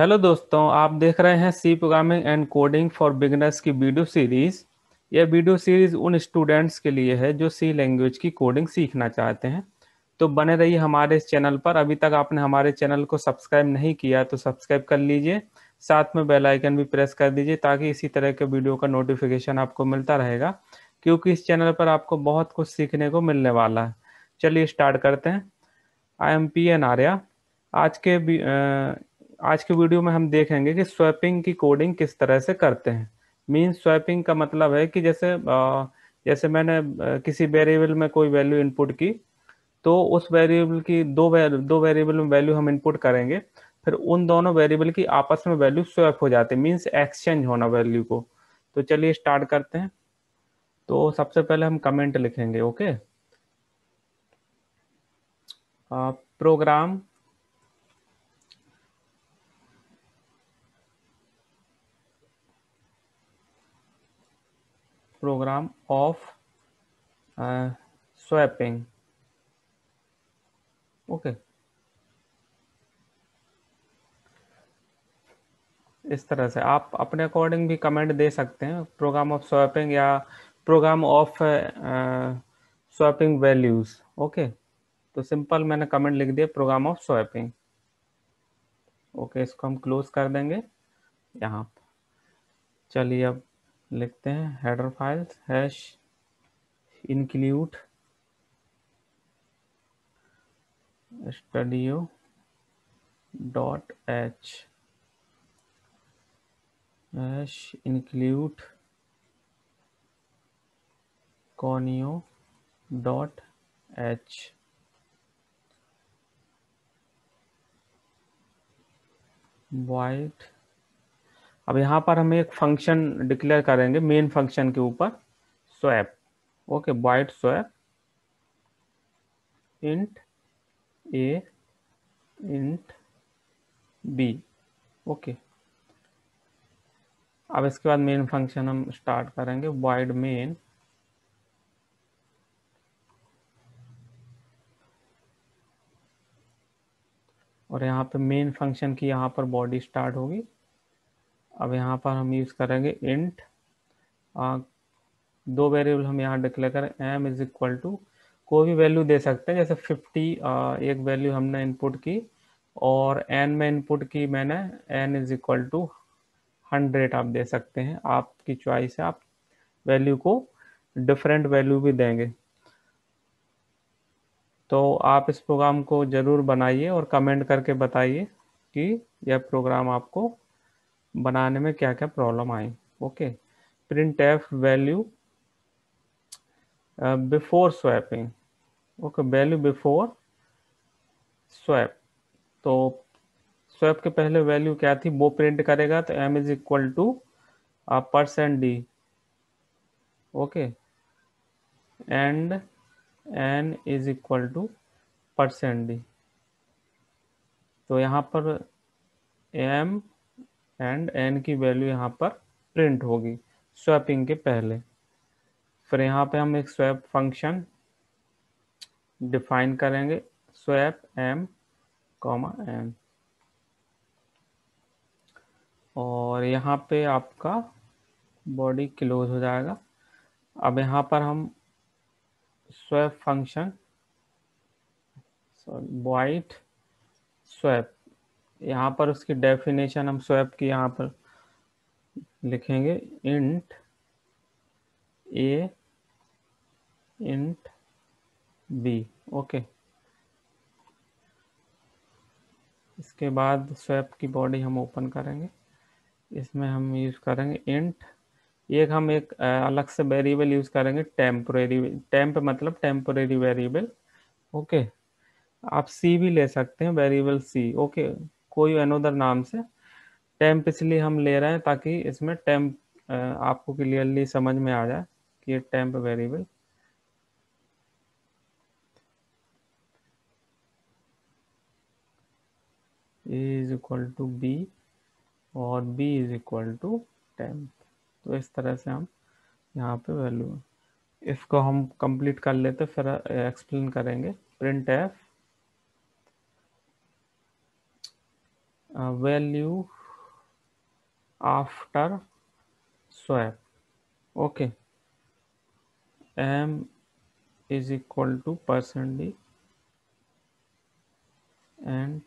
Hello दोस्तों, आप देख रहे हैं C programming and coding for beginners की वीडियो सीरीज़ यह वीडियो सीरीज़ उन स्टूडेंट्स के लिए है जो सी लैंग्वेज की कोडिंग सीखना चाहते हैं। तो बने रहिए हमारे इस चैनल पर। अभी तक आपने हमारे चैनल को सब्सक्राइब नहीं किया तो सब्सक्राइब कर लीजिए। साथ में बेल आइकन भी प्रेस कर दीजिए ताकि इसी तरह के वीडियो का नोटिफिकेशन आपको मिलता रहेगा, क्योंकि इस चैनल पर आपको बहुत कुछ सीखने को मिलने वाला है। चलिए स्टार्ट करते हैं। I am P N Arya आज के आज के वीडियो में हम देखेंगे कि स्वैपिंग की कोडिंग किस तरह से करते हैं। मीन स्वैपिंग का मतलब है कि जैसे जैसे मैंने किसी वेरिएबल में कोई वैल्यू इनपुट की तो उस वेरिएबल की दो दो वेरिएबल में वैल्यू हम इनपुट करेंगे, फिर उन दोनों वेरिएबल की आपस में वैल्यू स्वैप हो जाते हैं। मीन्स एक्सचेंज होना वैल्यू को। तो चलिए स्टार्ट करते हैं। तो सबसे पहले हम कमेंट लिखेंगे okay program program of uh, swapping. Okay. इस तरह से आप अपने अकॉर्डिंग भी कमेंट दे सकते हैं प्रोग्राम ऑफ़ स्वैपिंग या program of swapping values okay तो सिंपल मैंने कमेंट लिख दिया प्रोग्राम ऑफ़ स्वैपिंग ओके इसको हम क्लोज कर देंगे. यहाँ. चलिए अब लिखते हैं header files hash include stdio dot h hash include conio dot h void अब यहाँ पर हम एक फ़ंक्शन डिक्लेयर करेंगे मेन फ़ंक्शन के ऊपर swap okay void swap int a int b okay अब इसके बाद मेन फ़ंक्शन हम स्टार्ट करेंगे वाइड मेन और यहाँ पे मेन फ़ंक्शन की यहाँ पर बॉडी स्टार्ट होगी। अब यहाँ पर हम यूज़ करेंगे इंट दो वेरिएबल हम यहाँ डिक्लेयर करें एम इज़ इक्वल टू कोई भी वैल्यू दे सकते हैं, जैसे 50 एक वैल्यू हमने इनपुट की, और एन में इनपुट की मैंने n is equal to hundred आप दे सकते हैं, आपकी चॉइस है, आप वैल्यू को डिफरेंट वैल्यू भी देंगे। तो आप इस प्रोग्राम को ज़रूर बनाइए और कमेंट करके बताइए कि यह प्रोग्राम आपको बनाने में क्या क्या प्रॉब्लम आई okay print f value before swapping okay value before swap तो स्वैप के पहले वैल्यू क्या थी? वो प्रिंट करेगा तो m is equal to percent d okay and n is equal to percent d तो यहाँ पर एम एंड एन की वैल्यू यहाँ पर प्रिंट होगी स्वैपिंग के पहले। फिर यहाँ पे हम एक स्वैप फ़ंक्शन डिफाइन करेंगे स्वैप एम कॉमा एन और यहाँ पे आपका बॉडी क्लोज हो जाएगा। अब यहाँ पर हम swap function sorry void swap यहाँ पर उसकी डेफिनेशन हम स्वैप की यहाँ पर लिखेंगे int A int B okay इसके बाद स्वैप की बॉडी हम ओपन करेंगे। इसमें हम यूज़ करेंगे इंट एक हम एक अलग से वेरिएबल यूज़ करेंगे टेम्पोरेरी टेम्प मतलब टेम्पोरेरी वेरिएबल ओके आप सी भी ले सकते हैं वेरिएबल सी ओके कोई अनोदर नाम से। टेम्प इसलिए हम ले रहे हैं ताकि इसमें टेम्प आपको क्लियरली समझ में आ जाए कि ये temp variable is equal to b और b is equal to temp तो इस तरह से हम यहाँ पे वैल्यू इसको हम कंप्लीट कर लेते, फिर एक्सप्लेन करेंगे। Print f value after swap okay m is equal to percent d and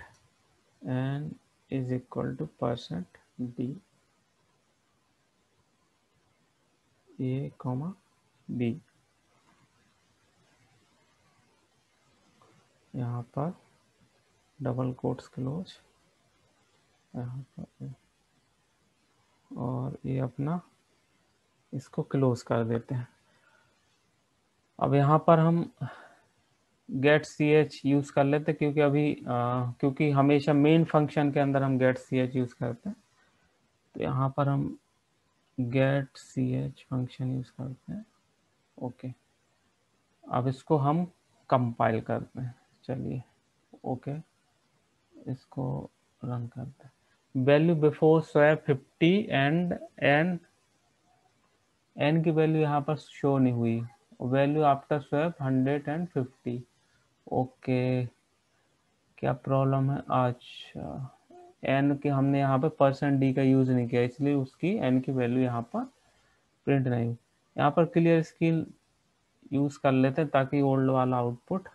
n is equal to percent d a comma b यहाँ पर डबल कोट्स क्लोज और ये अपना इसको क्लोज कर देते हैं। अब यहाँ पर हम गेट सी एच यूज़ कर लेते क्योंकि अभी आ, क्योंकि हमेशा मेन फ़ंक्शन के अंदर हम गेट सी एच यूज़ करते हैं। तो यहाँ पर हम get c h function use करते हैं। ओके। अब इसको हम कंपाइल करते हैं। चलिए। ओके। इसको रन करते हैं। Value before swap fifty and n n की वैल्यू यहाँ पर शो नहीं हुई। Value after swap hundred and fifty okay क्या प्रॉब्लम है? अच्छा एन के हमने यहाँ पर परसेंट डी का यूज़ नहीं किया, इसलिए उसकी एन की वैल्यू यहाँ पर प्रिंट नहीं हुई। यहाँ पर क्लियर स्किल यूज़ कर लेते हैं ताकि ओल्ड वाला आउटपुट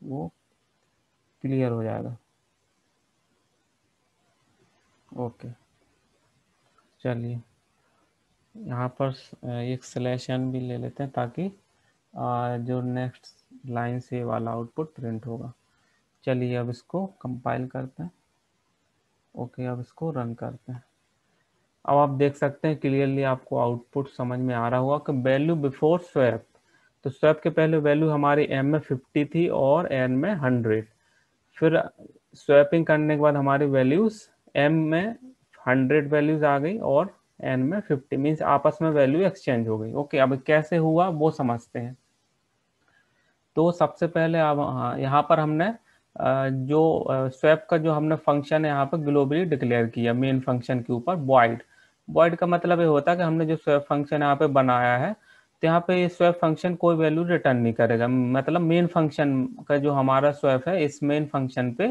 वो क्लियर हो जाएगा। ओके। चलिए। यहाँ पर एक सिलेशन भी ले लेते हैं ताकि जो नेक्स्ट लाइन से वाला आउटपुट प्रिंट होगा। चलिए अब इसको कंपाइल करते हैं। ओके, अब इसको रन करते हैं। अब आप देख सकते हैं क्लियरली आपको आउटपुट समझ में आ रहा होगा कि वैल्यू बिफोर स्वैप तो स्वैप के पहले वैल्यू हमारी एम में फिफ्टी थी और एन में हंड्रेड फिर स्वैपिंग करने के बाद हमारी वैल्यूज़ एम में हंड्रेड वैल्यूज़ आ गई और एन में फिफ्टी मीन्स आपस में वैल्यू एक्सचेंज हो गई। ओके अब कैसे हुआ वो समझते हैं। तो सबसे पहले अब हाँ यहाँ पर हमने जो स्वैप का जो हमने फ़ंक्शन है यहाँ पर ग्लोबली डिक्लेयर किया मेन फ़ंक्शन के ऊपर बॉइड बॉइड का मतलब ये होता है कि हमने जो स्वैप फ़ंक्शन यहाँ पे बनाया है तो यहाँ पे ये स्वैप फ़ंक्शन कोई वैल्यू रिटर्न नहीं करेगा। मतलब मेन फ़ंक्शन का जो हमारा स्वैप है, इस मेन फ़ंक्शन पे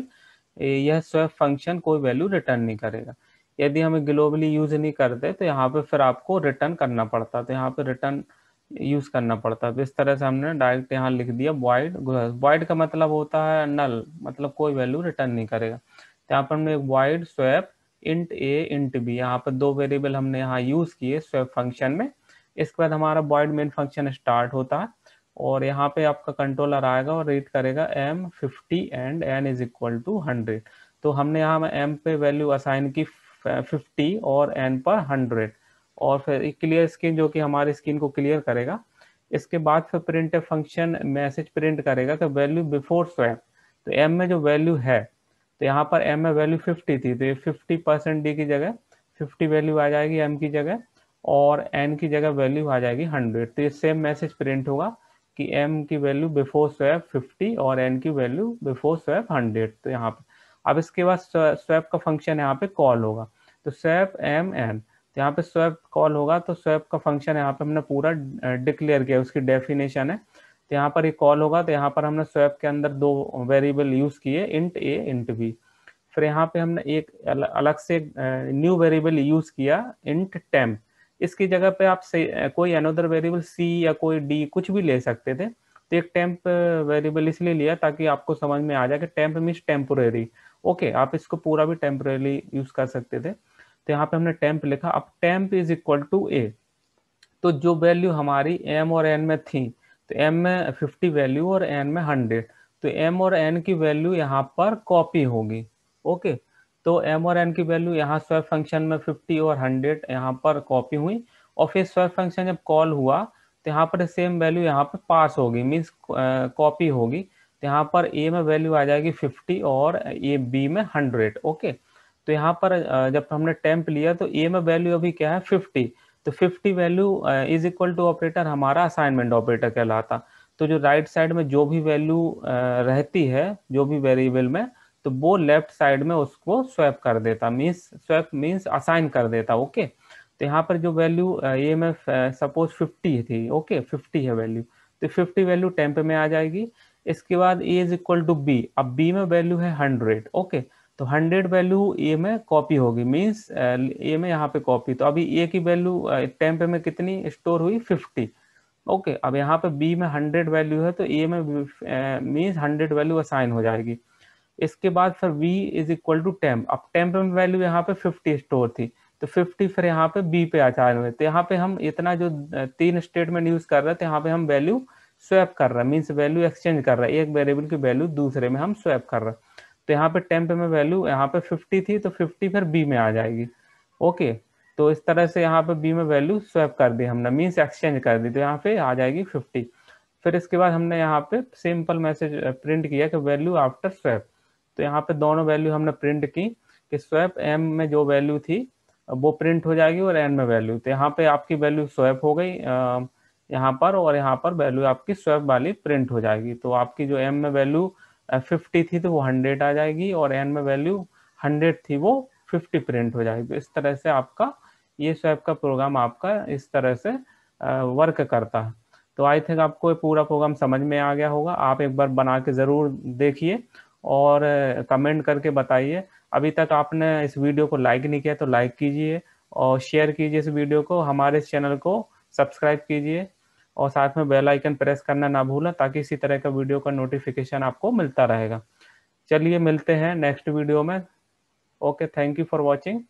यह स्वैप फ़ंक्शन कोई वैल्यू रिटर्न नहीं करेगा। यदि हमें ग्लोबली यूज़ नहीं करते तो यहाँ पे फिर आपको रिटर्न करना पड़ता तो यहाँ पे रिटर्न यूज़ करना पड़ता। तो इस तरह से हमने डायरेक्ट यहाँ लिख दिया बॉइड बॉइड का मतलब होता है नल मतलब कोई वैल्यू रिटर्न नहीं करेगा। तो यहाँ पर हमने void swap int A int B यहाँ पर दो वेरिएबल हमने यहाँ यूज़ किए स्वैप फ़ंक्शन में। इसके बाद हमारा बॉइड मेन फ़ंक्शन स्टार्ट होता है। और यहाँ पे आपका कंट्रोलर आएगा और रीड करेगा m fifty and n is equal to hundred तो हमने यहाँ एम पे वैल्यू असाइन की फिफ्टी और एन पर हंड्रेड और फिर क्लियर स्क्रीन जो कि हमारी स्क्रीन को क्लियर करेगा। इसके बाद फिर प्रिंट फ़ंक्शन मैसेज प्रिंट करेगा कि वैल्यू बिफोर स्वैप तो एम में जो वैल्यू है तो यहाँ पर एम में वैल्यू फिफ्टी थी तो ये फिफ्टी परसेंट डी की जगह फिफ्टी वैल्यू आ जाएगी एम की जगह और एन की जगह वैल्यू आ जाएगी हंड्रेड तो ये सेम मैसेज प्रिंट होगा। कि एम की वैल्यू बिफोर स्वैप फिफ्टी और एन की वैल्यू बिफोर स्वैप हंड्रेड तो यहाँ पे, अब इसके बाद स्वैप का फ़ंक्शन यहाँ पे कॉल होगा। तो स्वैप एम एन तो यहाँ पे स्वैप कॉल होगा तो स्वैप का फ़ंक्शन यहाँ पे हमने पूरा डिक्लेयर किया, उसकी डेफिनेशन है। तो यहाँ पर ये कॉल होगा तो यहाँ पर हमने स्वैप के अंदर दो वेरिएबल यूज़ किए इंट ए इंट बी फिर यहाँ पे हमने एक अलग से न्यू वेरिएबल यूज़ किया इंट टेम्प इसकी जगह पे आप से, कोई अनदर वेरिएबल सी या कोई डी कुछ भी ले सकते थे। तो एक टेम्प वेरिएबल इसलिए लिया ताकि आपको समझ में आ जाए कि टेम्प मीन्स टेम्पोरेरी ओके आप इसको पूरा भी टेम्पोरेरी यूज़ कर सकते थे। तो यहाँ पे हमने टेम्प लिखा। अब temp is equal to a तो जो वैल्यू हमारी एम और एन में थी तो एम में फिफ्टी वैल्यू और एन में हंड्रेड तो एम और एन की वैल्यू यहाँ पर कॉपी होगी। ओके तो एम और एन की वैल्यू यहाँ स्वैप फ़ंक्शन में फिफ्टी और हंड्रेड यहाँ पर कॉपी हुई और फिर स्वैप फ़ंक्शन जब कॉल हुआ तो यहाँ पर सेम वैल्यू यहाँ पर पास होगी मीन्स कॉपी होगी। तो यहाँ पर ए में वैल्यू आ जाएगी फिफ्टी और ए बी में हंड्रेड ओके तो यहाँ पर जब हमने टेम्प लिया तो ए में वैल्यू अभी क्या है? फिफ्टी तो fifty value is equal to operator हमारा असाइनमेंट ऑपरेटर कहलाता। तो जो राइट right साइड में जो भी वैल्यू रहती है, जो भी वेरिएबल में तो वो लेफ़्ट साइड में उसको स्वैप कर देता मीन्स स्वैप मीन्स असाइन कर देता ओके तो यहाँ पर जो वैल्यू ए में सपोज़ फिफ्टी थी ओके फिफ्टी है वैल्यू तो फिफ्टी वैल्यू टेम्प में आ जाएगी. इसके बाद a is equal to b अब बी में वैल्यू है हंड्रेड ओके तो हंड्रेड वैल्यू ए में कॉपी होगी मीन्स ए में यहाँ पे कॉपी तो अभी ए की वैल्यू टेम्प में कितनी स्टोर हुई? फिफ्टी ओके अब यहाँ पे बी में हंड्रेड वैल्यू है तो ए में मीन्स हंड्रेड वैल्यू असाइन हो जाएगी. इसके बाद फिर v is equal to temp अब टेम्प में वैल्यू यहाँ पे 50 स्टोर थी। तो 50 फिर यहाँ पे b पे आ हुए तो यहाँ पे हम इतना जो तीन स्टेटमेंट यूज़ कर रहे थे यहाँ पे हम वैल्यू स्वैप कर रहे हैं। मीन्स वैल्यू एक्सचेंज कर रहे हैं। एक वेरिएबल की वैल्यू दूसरे में हम स्वैप कर रहे हैं। तो यहाँ पे टेम्प में वैल्यू यहाँ पे 50 थी तो 50 फिर बी में आ जाएगी। ओके तो इस तरह से यहाँ पे बी में वैल्यू स्वैप कर दी हमने। मीन्स एक्सचेंज कर दी। तो यहाँ पे आ जाएगी 50 फिर इसके बाद हमने यहाँ पे सिंपल मैसेज प्रिंट किया कि वैल्यू आफ्टर स्वैप तो यहाँ पे दोनों वैल्यू हमने प्रिंट की कि स्वैप एम में जो वैल्यू थी, वो प्रिंट हो जाएगी और एन में वैल्यू तो यहाँ पे आपकी वैल्यू स्वैप हो गई यहाँ पर और यहाँ पर वैल्यू आपकी स्वैप वाली प्रिंट हो जाएगी। तो आपकी जो एम में वैल्यू फिफ्टी थी तो वो हंड्रेड आ जाएगी और एन में वैल्यू हंड्रेड थी वो फिफ्टी प्रिंट हो जाएगी। तो इस तरह से आपका, ये स्वैप का प्रोग्राम आपका इस तरह से वर्क करता। है तो आई थिंक आपको ये पूरा प्रोग्राम समझ में आ गया होगा। आप एक बार बना के ज़रूर देखिए। और कमेंट करके बताइए। अभी तक आपने इस वीडियो को लाइक नहीं किया तो लाइक कीजिए और शेयर कीजिए इस वीडियो को, हमारे चैनल को सब्सक्राइब कीजिए और साथ में बेल आइकन प्रेस करना ना भूलें ताकि इसी तरह का वीडियो का नोटिफिकेशन आपको मिलता रहेगा। चलिए मिलते हैं नेक्स्ट वीडियो में। Okay, thank you for watching.